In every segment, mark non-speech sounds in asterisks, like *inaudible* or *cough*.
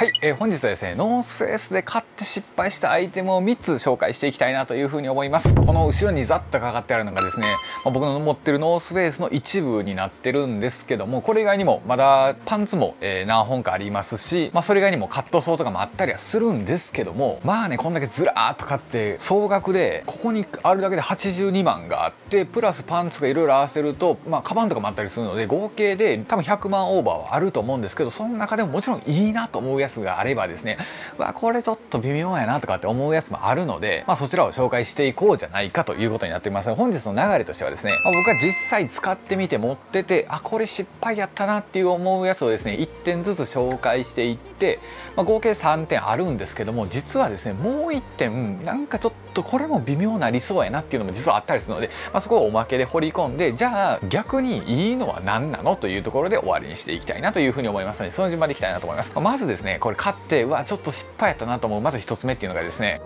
はい、えー、本日はですねノースフェイスで買って失敗したアイテムを3つ紹介していきたいなというふうに思います。この後ろにざっとかかってあるのがですね、まあ、僕の持ってるノースフェイスの一部になってるんですけどもこれ以外にもまだパンツも、えー、何本かありますし、まあ、それ以外にもカットソーとかもあったりはするんですけどもまあねこんだけずらーっと買って総額でここにあるだけで82万があってプラスパンツがいろいろ合わせるとまあカバンとかもあったりするので合計で多分100万オーバーはあると思うんですけどその中でももちろんいいなと思うやつスがあればですねわこれちょっと微妙やなとかって思うやつもあるので、まあ、そちらを紹介していこうじゃないかということになっています。が本日の流れとしてはですね、まあ、僕は実際使ってみて持っててあこれ失敗やったなっていう思うやつをですね1点ずつ紹介していって、まあ、合計3点あるんですけども実はですねもう1点なんかちょっとこれも微妙な理想やなっていうのも実はあったりするので、まあ、そこをおまけで掘り込んでじゃあ逆にいいのは何なのというところで終わりにしていきたいなというふうに思いますのでその順番でいきたいなと思います。まずですねこれ買ってうわちょっと失敗やったなと思う。まず1つ目っていうのがですね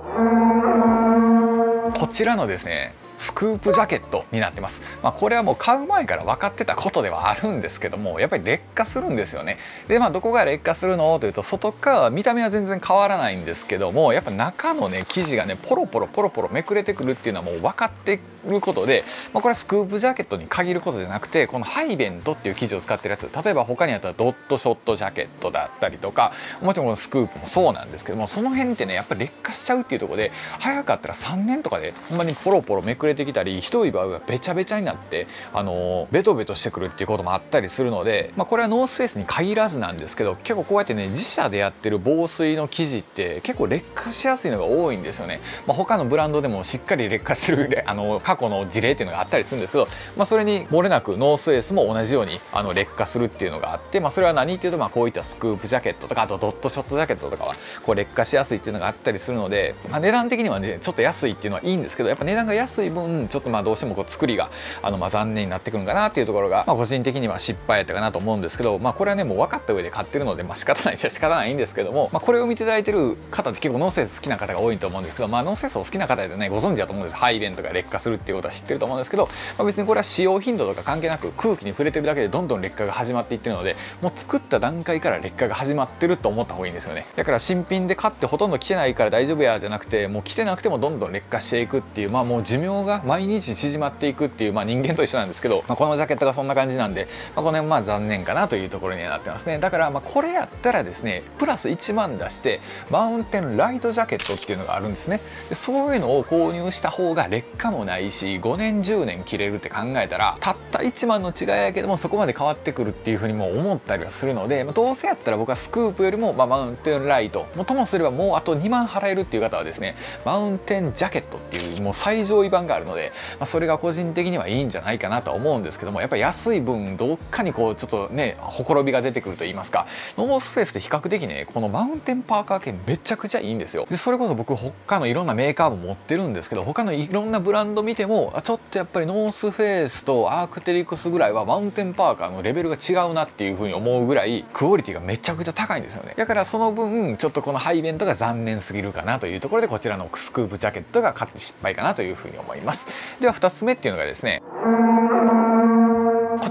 こちらのですねスクープジャケットになってます、まあ、これはもう買う前から分かってたことではあるんですけどもやっぱり劣化するんですよね。でまあどこが劣化するの？というと外側は見た目は全然変わらないんですけどもやっぱ中のね生地がねポロポロポロポロめくれてくるっていうのはもう分かってることで、まあ、これはスクープジャケットに限ることじゃなくてこのハイベントっていう生地を使ってるやつ。例えば他にあったらドットショットジャケットだったりとかもちろんこのスクープもそうなんですけどもその辺ってねやっぱり劣化しちゃうっていうとこで早かったら3年とかでほんまにポロポロめくれてきたり一い場合はべちゃべちゃになってあのベトベトしてくるっていうこともあったりするので、まあ、これはノースフェイスに限らずなんですけど結構こうやってね自社でやってる防水の生地って結構劣化しやすいのが多いんですよね、まあ、他のブランドでもしっかり劣化してるあの過去の事例っていうのがあったりするんですけど、まあ、それに漏れなくノースフェイスも同じようにあの劣化するっていうのがあって、まあ、それは何っていうとまあこういったスクープジャケットとかあとドットショットジャケットとかはこう劣化しやすいっていうのがあったりするので、まあ、値段的にはねちょっと安いっていうのはいいんですけどやっぱ値段が安い分ちょっとまあどうしてもこう作りがあのまあ残念になってくるんかなっていうところが、まあ、個人的には失敗やったかなと思うんですけど、まあ、これはねもう分かった上で買ってるので、まあ、仕方ないし仕方ないんですけども、まあ、これを見ていただいてる方って結構ノースェス好きな方が多いと思うんですけど、まあ、ノースェスを好きな方でねご存知だと思うんですハイベンとか劣化するっていうことは知ってると思うんですけど、まあ、別にこれは使用頻度とか関係なく空気に触れてるだけでどんどん劣化が始まっていってるのでもう作った段階から劣化が始まってると思った方がいいんですよね。だから新品で買ってほとんど着てないから大丈夫やじゃなくてもう着てなくてもどんどん劣化していくっていうまあもう寿命が毎日縮まっていくっていうまあ人間と一緒なんですけど、まあ、このジャケットがそんな感じなんで、まあ、この辺まあ残念かなというところにはなってますね。だからまあこれやったらですねプラス1万出してマウンテンライトジャケットっていうのがあるんですね。でそういうのを購入した方が劣化もないし5年10年着れるって考えたらたった1万の違いやけどもそこまで変わってくるっていうふうにも思ったりはするので、まあ、どうせやったら僕はスクープよりも、まあ、マウンテンライトもともすればもうあと2万払えるっていう方はですねマウンテンジャケットっていうもう最上位版があるので、まあ、それが個人的にはいいんじゃないかなとは思うんですけどもやっぱり安い分どっかにこうちょっとねほころびが出てくると言いますかノースフェイスで比較的ねこのマウンテンパーカー系めちゃくちゃいいんですよ。でそれこそ僕他のいろんなメーカーも持ってるんですけど他のいろんなブランド見てもちょっとやっぱりノースフェイスとアークテリクスぐらいはマウンテンパーカーのレベルが違うなっていうふうに思うぐらいクオリティがめちゃくちゃ高いんですよね。だからその分ちょっとこのハイベントが残念すぎるかなというところでこちらのスクープジャケットが買って失敗かなというふうに思います。では2つ目っていうのがですね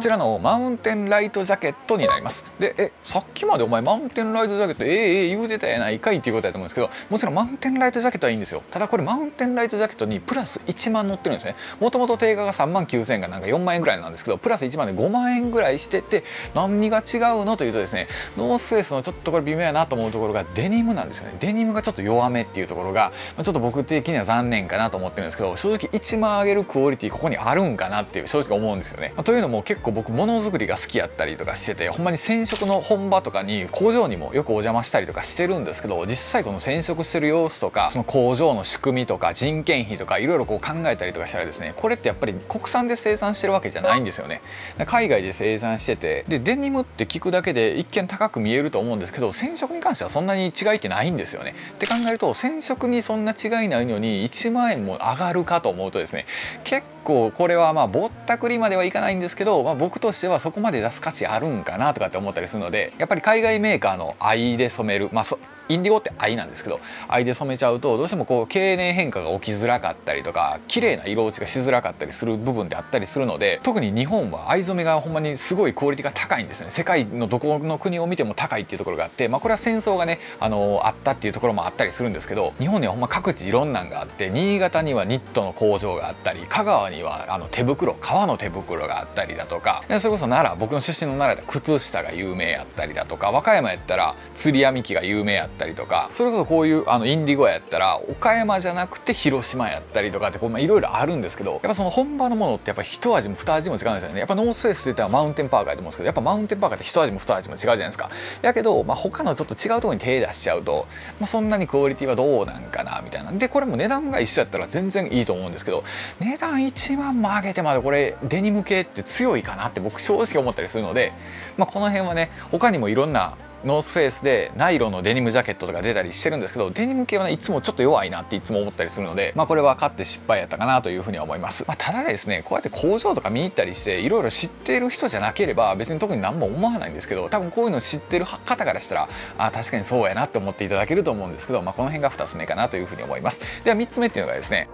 ちらのマウンテンライトジャケットになります。でえさっきまでお前マウンテンライトジャケットえええ言うてたやないかいっていうことやと思うんですけどもちろんマウンテンライトジャケットはいいんですよ。ただこれマウンテンライトジャケットにプラス1万乗ってるんですね。もともと定価が3万9000円がなんか4万円ぐらいなんですけどプラス1万で5万円ぐらいしてて何が違うのというとですねノースフェイスのちょっとこれ微妙やなと思うところがデニムなんですよね。デニムがちょっと弱めっていうところがちょっと僕的には残念かなと思ってるんですけど正直1万上げるクオリティここにあるんかなっていう正直思うんですよね、というのも結構僕ものづくりが好きやったりとかしててほんまに染色の本場とかに工場にもよくお邪魔したりとかしてるんですけど実際この染色してる様子とかその工場の仕組みとか人件費とかいろいろこう考えたりとかしたらですねこれってやっぱり国産で生産してるわけじゃないんですよね。海外で生産しててでデニムって聞くだけで一見高く見えると思うんですけど染色に関してはそんなに違いってないんですよね。って考えると染色にそんな違いないのに1万円も上がるかと思うとですね結構これはまあぼったくりまではいかないんですけど、まあ、僕としてはそこまで出す価値あるんかなとかって思ったりするのでやっぱり海外メーカーの藍で染める、まあ、インディゴって藍なんですけど藍で染めちゃうとどうしてもこう経年変化が起きづらかったりとか綺麗な色落ちがしづらかったりする部分であったりするので特に日本は藍染めがほんまにすごいクオリティが高いんですね。世界のどこの国を見ても高いっていうところがあって、まあ、これは戦争がねあのあったっていうところもあったりするんですけど日本にはほんま各地いろんなんがあって新潟にはニットの工場があったり香川にはあの手袋革の手袋があったりだとかそれこそ奈良僕の出身の奈良で靴下が有名やったりだとか和歌山やったら釣り網機が有名やったりたりとかそれこそこういうあのインディゴやったら岡山じゃなくて広島やったりとかっていろいろあるんですけどやっぱその本場のものってやっぱ一味も二味も違うんですよね。やっぱノースフェイスって言ったらマウンテンパーカーやと思うんですけどやっぱマウンテンパーカーって一味も二味も違うじゃないですか。やけど、まあ、他のちょっと違うところに手出しちゃうと、まあ、そんなにクオリティはどうなんかなみたいな。でこれも値段が一緒やったら全然いいと思うんですけど値段1万も上げてまでこれデニム系って強いかなって僕正直思ったりするので、まあ、この辺はね他にもいろんなノースフェイスでナイロンのデニムジャケットとか出たりしてるんですけどデニム系はねいつもちょっと弱いなっていつも思ったりするのでまあこれは買って失敗やったかなというふうには思います、まあ、ただですねこうやって工場とか見に行ったりしていろいろ知っている人じゃなければ別に特に何も思わないんですけど多分こういうの知ってる方からしたらあ確かにそうやなって思っていただけると思うんですけど、まあ、この辺が2つ目かなというふうに思います。では3つ目っていうのがですね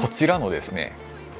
こちらのですね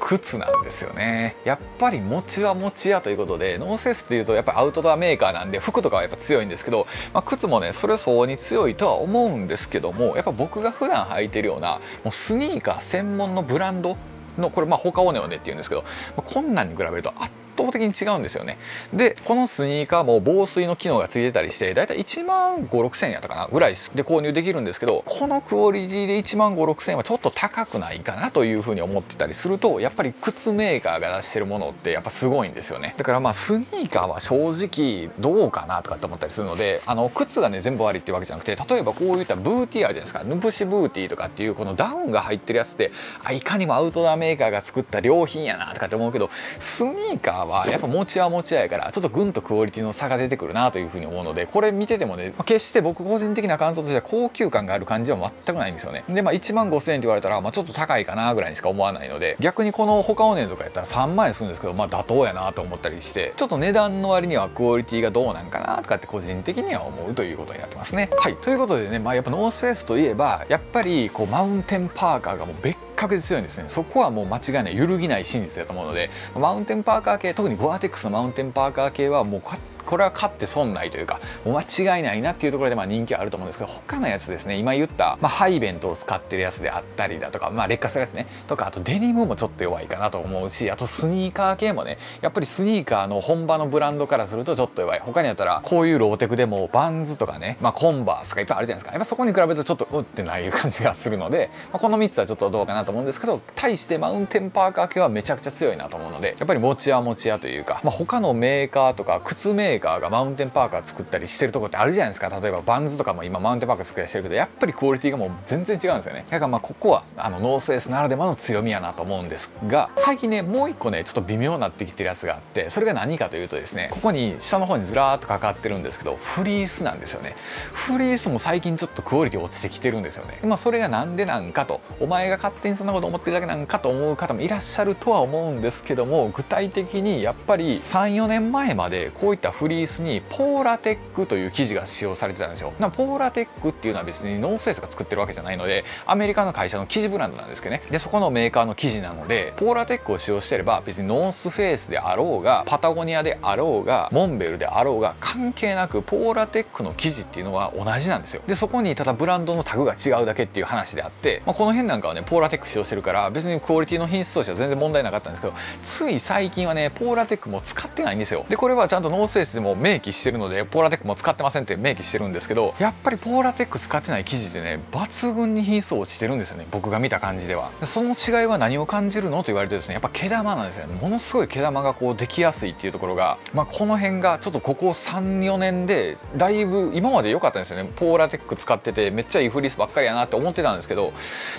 靴なんですよね。やっぱり持は持ちやということでノーセスっていうとやっぱアウトドアメーカーなんで服とかはやっぱ強いんですけど、まあ、靴もねそれ相応に強いとは思うんですけどもやっぱ僕が普段履いてるようなもうスニーカー専門のブランドのこれまあ他オネオネっていうんですけど、まあ、こんなんに比べると圧倒的に違うんですよね。でこのスニーカーも防水の機能がついてたりしてだいたい1万5 6千円やったかなぐらいで購入できるんですけどこのクオリティで1万5 6千円はちょっと高くないかなというふうに思ってたりするとやっぱり靴メーカーが出してるものってやっぱすごいんですよね。だからまあスニーカーは正直どうかなとかって思ったりするのであの靴がね全部悪いっていうわけじゃなくて例えばこういったブーティーあるじゃないですか。ヌプシブーティーとかっていうこのダウンが入ってるやつってあいかにもアウトドアメーカーが作った良品やなとかって思うけどスニーカーはやっぱ持ちは持ちやからちょっとぐんとクオリティの差が出てくるなというふうに思うのでこれ見ててもね決して僕個人的な感想としては高級感がある感じは全くないんですよね。でまあ1万5000円って言われたら、まあ、ちょっと高いかなぐらいにしか思わないので逆にこの他の年とかやったら3万円するんですけどまあ妥当やなと思ったりしてちょっと値段の割にはクオリティがどうなんかなとかって個人的には思うということになってますね。はい。ということでねまあやっぱノースフェイスといえばやっぱりこうマウンテンパーカーがもう別確実強いんですね。そこはもう間違いない。揺るぎない真実だと思うので。マウンテンパーカー系特にゴアテックスのマウンテンパーカー系はもうこれは買って損ないというかもう間違いないなっていうところでまあ人気はあると思うんですけど他のやつですね今言った、まあ、ハイベントを使ってるやつであったりだとか、まあ、劣化するやつねとかあとデニムもちょっと弱いかなと思うしあとスニーカー系もねやっぱりスニーカーの本場のブランドからするとちょっと弱い。他にあったらこういうローテクでもバンズとかね、まあ、コンバースとかいっぱいあるじゃないですか。やっぱそこに比べるとちょっとうってない感じがするので、まあ、この3つはちょっとどうかなと思うんですけど対してマウンテンパーカー系はめちゃくちゃ強いなと思うのでやっぱり持ち屋持ち屋というか、まあ、他のメーカーとか靴メーカーーカーがマウンテンパーカー作ったりしてるとこってあるじゃないですか。例えばバンズとかも今マウンテンパーカー作ったりしてるけどやっぱりクオリティがもう全然違うんですよね。だからまあここはあのノースフェイスならではの強みやなと思うんですが最近ねもう一個ねちょっと微妙になってきてるやつがあってそれが何かというとですねここに下の方にずらーっとかかってるんですけどフリースなんですよね。フリースも最近ちょっとクオリティ落ちてきてるんですよね。まあそれがなんでなんかとお前が勝手にそんなこと思ってるだけなんかと思う方もいらっしゃるとは思うんですけども具体的にやっぱり34年前までこういったフリーリースにポーラテックという生地が使用されてたんですよ。なポーラテックっていうのは別にノースフェイスが作ってるわけじゃないのでアメリカの会社の生地ブランドなんですけどね。でそこのメーカーの生地なのでポーラテックを使用してれば別にノースフェイスであろうがパタゴニアであろうがモンベルであろうが関係なくポーラテックの生地っていうのは同じなんですよ。でそこにただブランドのタグが違うだけっていう話であって、まあ、この辺なんかはねポーラテック使用してるから別にクオリティの品質としては全然問題なかったんですけどつい最近はねポーラテックも使ってないんですよ。でこれはちゃんとノースフェイスでも明記してるのでポーラテックも使ってませんって明記してるんですけどやっぱりポーラテック使ってない生地でね抜群に品質落ちてるんですよね僕が見た感じでは。その違いは何を感じるのと言われるとですねやっぱ毛玉なんですよね。ものすごい毛玉がこうできやすいっていうところが、まあ、この辺がちょっとここ34年でだいぶ今まで良かったんですよね。ポーラテック使っててめっちゃいいフリースばっかりやなって思ってたんですけど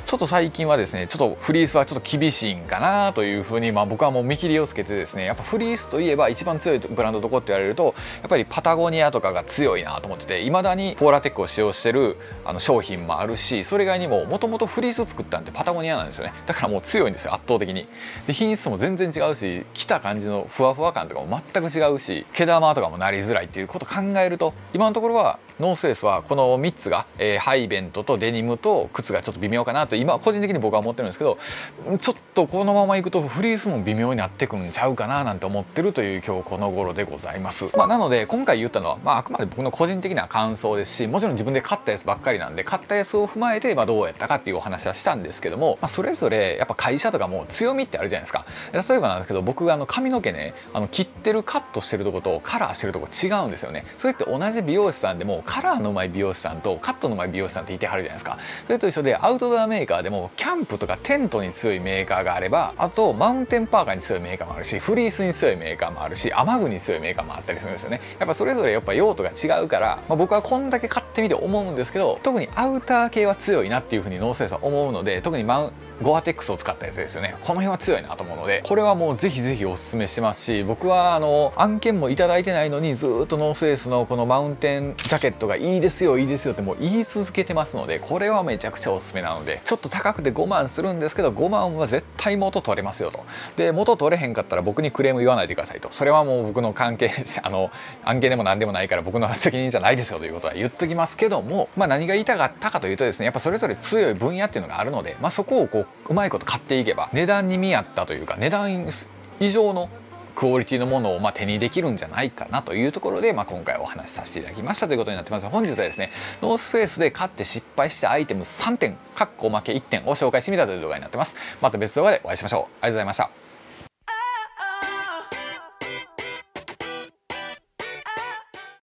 ちょっと最近はですねちょっとフリースはちょっと厳しいんかなというふうに、まあ、僕はもう見切りをつけてですねやっぱフリースといえば一番強いブランドどこって言われるとやっぱりパタゴニアとかが強いなと思ってていまだにポーラテックを使用してるあの商品もあるしそれ以外にももともとフリース作ったんでパタゴニアなんですよね。だからもう強いんですよ圧倒的に。で品質も全然違うし着た感じのふわふわ感とかも全く違うし毛玉とかもなりづらいっていうこと考えると今のところはノースフェイスはこの3つが、えー、ハイベントとデニムと靴がちょっと微妙かなと今個人的に僕は思ってるんですけどちょっとこのままいくとフリースも微妙になってくんちゃうかななんて思ってるという今日この頃でございます、まあ、なので今回言ったのは、まあ、あくまで僕の個人的な感想です。しもちろん自分で買ったやつばっかりなんで買ったやつを踏まえて、まあ、どうやったかっていうお話はしたんですけども、まあ、それぞれやっぱ会社とかも強みってあるじゃないですか。例えばなんですけど僕あの髪の毛ねあの切ってるカットしてるとことカラーしてるとこ違うんですよね。それって同じ美容師さんでもカラーのうまい美容師さんとカットのうまい美容師さんっていてはるじゃないですか。それと一緒でアウトドアメーカーでもキャンプとかテントに強いメーカーがあればあとマウンテンパーカーに強いメーカーもあるしフリースに強いメーカーもあるし雨具に強いメーカーもあったりするんですよね。やっぱそれぞれやっぱ用途が違うから、まあ、僕はこんだけ買ってみて思うんですけど特にアウター系は強いなっていうふうにノースフェイスは思うので特にマウゴアテックスを使ったやつですよね。この辺は強いなと思うのでこれはもうぜひぜひおすすめしてますし僕はあの案件も頂いてないのにずっとノースフェイスのこのマウンテンジャケットがいいですよいいですよってもう言い続けてますのでこれはめちゃくちゃおすすめなのでちょっと高くて5万するんですけど5万は絶対元取れますよと。で元取れへんかったら僕にクレーム言わないでくださいと。それはもう僕の関係 *laughs* あの案件でも何でもないから僕の責任じゃないですよということは言っときますけどもまあ何が言いたかったかというとですねやっぱそれぞれ強い分野っていうのがあるので、まあ、そこをこううまいこと買っていけば値段に見合ったというか値段以上のクオリティのものをま手にできるんじゃないかなというところで、まあ、今回お話しさせていただきました。ということになってます。本日はですねノースフェイスで勝って失敗したアイテム3点かっこ負け1点を紹介してみたという動画になってます。また別動画でお会いしましょう。ありがとうございました。